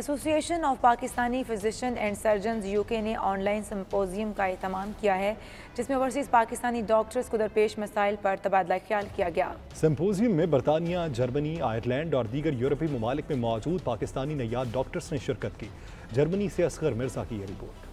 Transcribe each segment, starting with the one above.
Association of Pakistani physician and surgeon UK ने online symposium का अहतमाम किया है, जिसमें ओवरसीज़ पाकिस्तानी डॉक्टर्स को दरपेश मसाइल पर तबादला ख्याल किया गया। सम्पोजियम में बरतानिया, जर्मनी, आयरलैंड और दीगर यूरोपीय ममालिक में मौजूद पाकिस्तानी नयाद डॉक्टर्स ने शिरकत की। जर्मनी से असगर मिर्ज़ा की यह रिपोर्ट।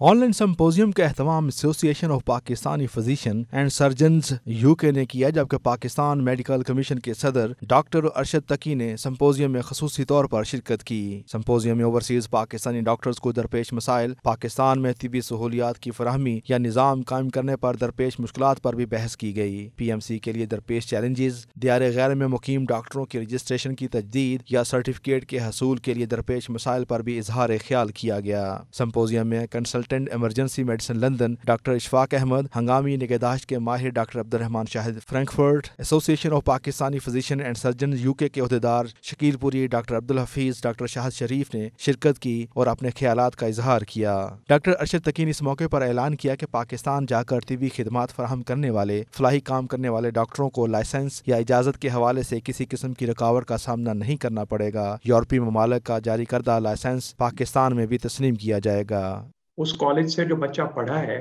ऑनलाइन सम्पोजियम का अहतमाम association of Pakistani physician and surgeon UK ने किया, जबकि पाकिस्तान मेडिकल कमीशन के सदर डॉक्टर अरशद तकी ने सम्पोजियम में खसूसी तौर पर शिरकत की। सम्पोजियम में ओवरसीज पाकिस्तानी डॉक्टर्स को दरपेश मसाइल, पाकिस्तान में तबी सहूलियात की फरहमी या निज़ाम कायम करने पर दरपेश मुश्किल पर भी बहस की गई। पी एम सी के लिए दरपेश चैलेंजेस, दियार गैर में मुकीम डॉक्टरों की रजिस्ट्रेशन की तजदीद या सर्टिफिकेट के हसूल के लिए दरपेश मसाइल पर भी इजहार ख्याल किया गया। सम्पोजियम में consult consultant emergency medicine London, doctor Ishfaq Ahmad, हंगामी निगहदाश्त के माहिर doctor Abdulrahman Shahid, Frankfurt association of Pakistani physician and surgeon UK के अहदेदार शकीलपुरी डॉक्टर अब्दुल हफीज डॉक्टर शाहद शरीफ ने शिरकत की और अपने ख्याल का इजहार किया। डॉक्टर अरशद तकीन इस मौके पर ऐलान किया कि पाकिस्तान जाकर तबी खिदमत फराहम करने वाले, फलाही काम करने वाले डॉक्टरों को लाइसेंस या इजाज़त के हवाले से किसी किस्म की रुकावट का सामना नहीं करना पड़ेगा। यूरोपीय ममालक का जारी करदा लाइसेंस पाकिस्तान में भी तस्लीम किया जाएगा। उस कॉलेज से जो बच्चा पढ़ा है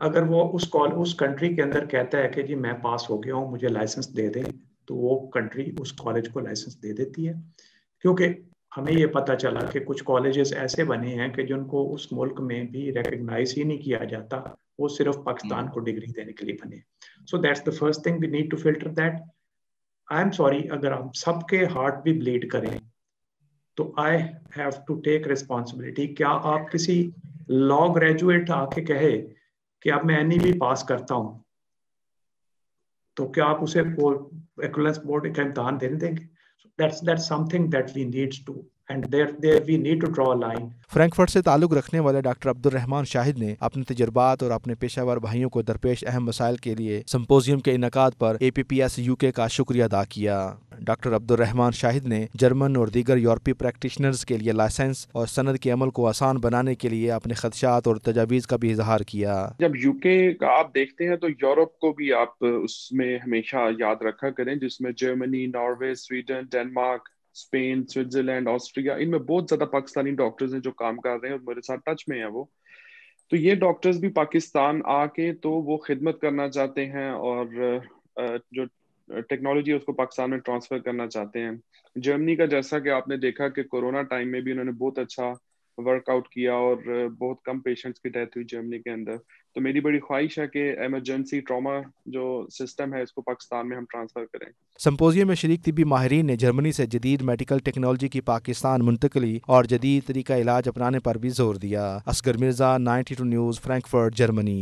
अगर वो उस कॉल उस कंट्री के अंदर कहता है कि जी मैं पास हो गया हूँ मुझे लाइसेंस दे दें तो वो कंट्री उस कॉलेज को लाइसेंस दे देती है। क्योंकि हमें ये पता चला कि कुछ कॉलेजेस ऐसे बने हैं कि जिनको उस मुल्क में भी रिकग्नाइज ही नहीं किया जाता वो सिर्फ़ पाकिस्तान को डिग्री देने के लिए बने। So that's the first thing we need to filter that I am sorry अगर हम सबके हार्ट भी ब्लीड करें तो I have to take responsibility क्या आप किसी लॉ ग्रेजुएट आके कहे कि अब मैं एनी भी पास करता हूँ तो क्या आप उसे बोर्ड का इम्तहान देने देंगे? That's that's something that we needs to and there there we need to draw a line Frankfurt से ताल्लुक रखने वाले डॉक्टर अब्दुल रहमान शाहिद ने अपने तजर्बात और अपने पेशावर भाइयों को दरपेश अहम मसाइल के लिए सम्पोजियम के इनका पर A P P S U K का शुक्रिया अदा किया। डॉक्टर अब्दुल रहमान शाहिद ने जर्मन और दीगर यूरोपीय प्रैक्टिशनर्स के लिए लाइसेंस और सनद के अमल को आसान बनाने के लिए अपने खदशात और तजावीज़ का भी इजहार किया। जब यूके का आप देखते हैं तो यूरोप को भी आप उसमें हमेशा याद रखा करें जिसमें Germany Norway Sweden Denmark Spain, Switzerland, Austria, इनमें बहुत ज़्यादा पाकिस्तानी डॉक्टर्स हैं जो काम कर रहे हैं और मेरे साथ टच में है वो। तो ये डॉक्टर्स भी पाकिस्तान आके तो वो खिदमत करना चाहते हैं और जो टेक्नोलॉजी उसको पाकिस्तान में ट्रांसफ़र करना चाहते हैं। जर्मनी का जैसा कि आपने देखा कि कोरोना टाइम में भी उन्होंने बहुत अच्छा वर्कआउट किया और बहुत कम पेशेंट्स की डेथ हुई जर्मनी के अंदर। तो मेरी बड़ी ख्वाहिश है कि एमरजेंसी ट्रॉमा जो सिस्टम है, इसको पाकिस्तान में हम ट्रांसफ़र करें। सम्पोजियम में शरीक तबी माहरीन ने जर्मनी से जदीद मेडिकल टेक्नोलॉजी की पाकिस्तान मुंतकली और जदीद तरीका इलाज अपनाने पर भी ज़ोर दिया। Asghar Mirza, ninety two news, Frankfurt Germany